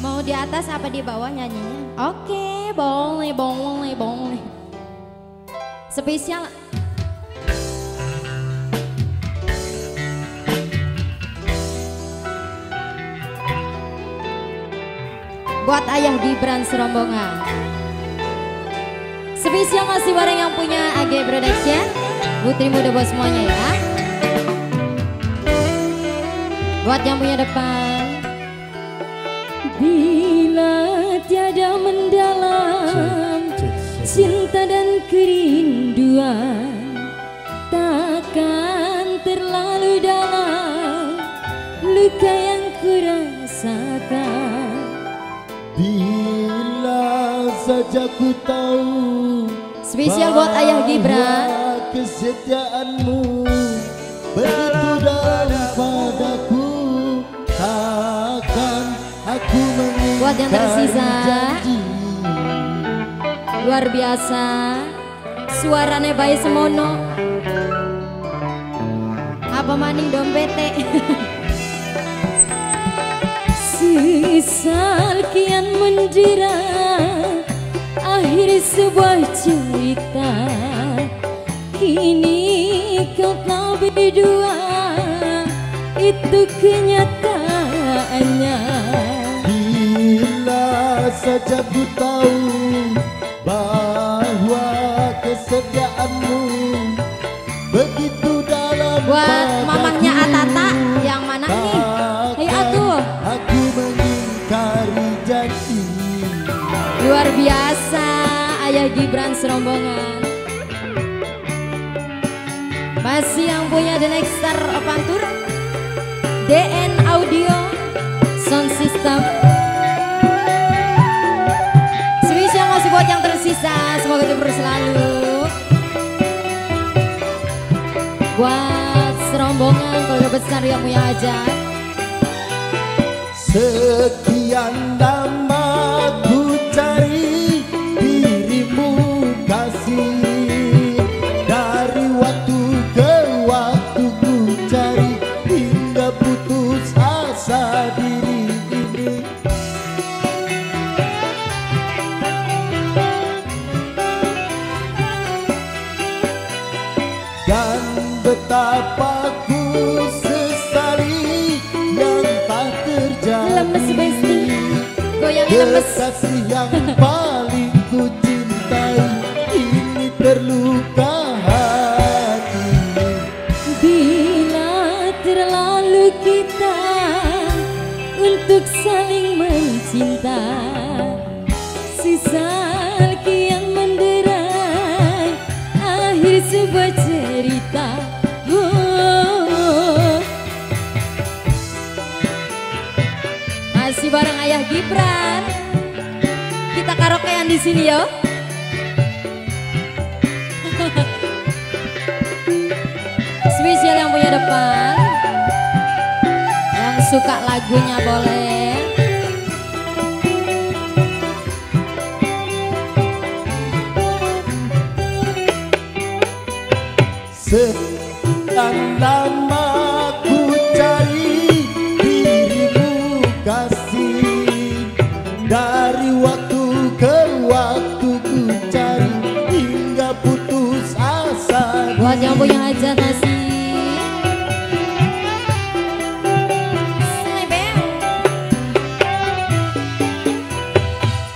Mau di atas apa di bawah nyanyinya? Oke, boleh, boleh, boleh. Spesial buat ayah Gibran serombongan. Spesial masih bareng yang punya AG Production, Putri Muda Bos semuanya ya. Buat yang punya depan. Kerinduan takkan terlalu dalam luka yang kurasakan. Bila saja ku tahu Spesial buat ayah Gibran. Kesetiaanmu begitu dalam padaku Takkan aku Buat yang tersisa. janji Luar biasa. Suaranya bayi semono. Apa maning dompete? Sesal kian menjera Akhir sebuah cerita Kini kau telah berdua Itu kenyataannya Bila saja ku tahu Luar biasa Ayah Gibran serombongan. Masih yang punya The Next Star Open Tour DN Audio Sound System. Spesial masih buat yang tersisa Semoga terus selalu. Buat serombongan keluarga besar yang punya ajak Sekian lama betapa ku sesali yang tak terjadi. Lemes besti. Goyangnya lemes. Kekasih yang paling ku cintai. Ini terluka hati. Bila terlalu kita untuk saling mencinta Sesal kian menderai akhir sebuah Masih bareng ayah Gibran. Kita karaokean di sini yo. Spesial yang punya depan. Yang suka lagunya boleh. Sekian Buat yang punya hajat nasi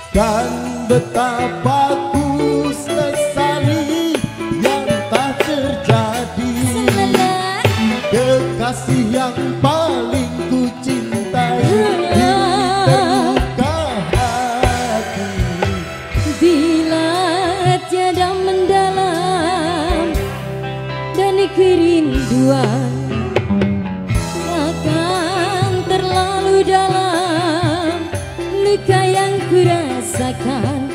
Dan betapa ku sesali yang tak terjadi. Kekasih yang paling ku cintai. Hati kerinduan akan terlalu dalam luka yang kurasakan?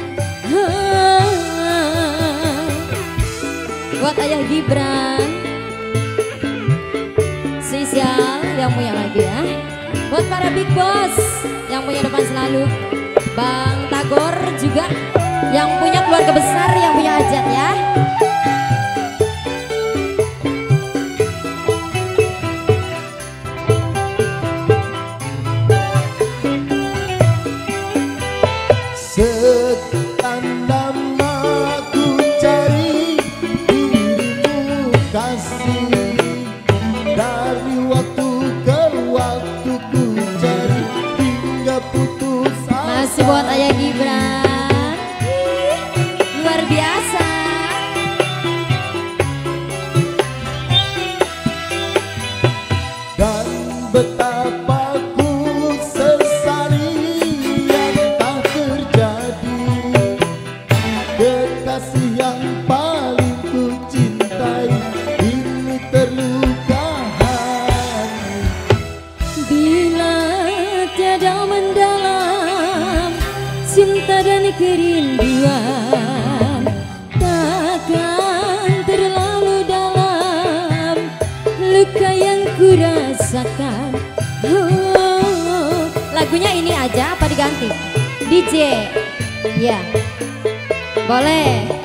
Buat ayah Gibran. Spesial yang punya lagi ya. Buat para big boss yang punya depan selalu. Bang Tagor juga yang punya keluarga besar yang punya hajat ya cinta dan kerinduan takkan terlalu dalam luka yang kurasakan. Oh, lagunya ini aja apa diganti? DJ, ya, boleh.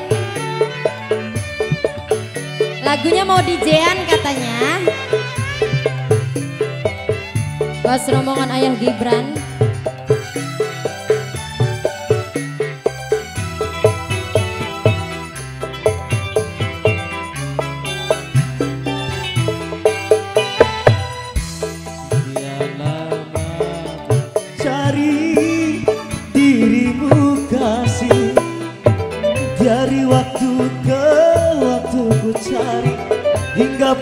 Lagunya mau DJ-an katanya. Pas rombongan ayah Gibran Sekian lama cari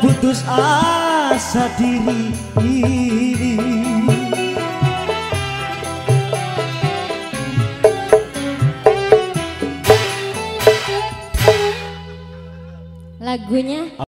putus asa diri lagunya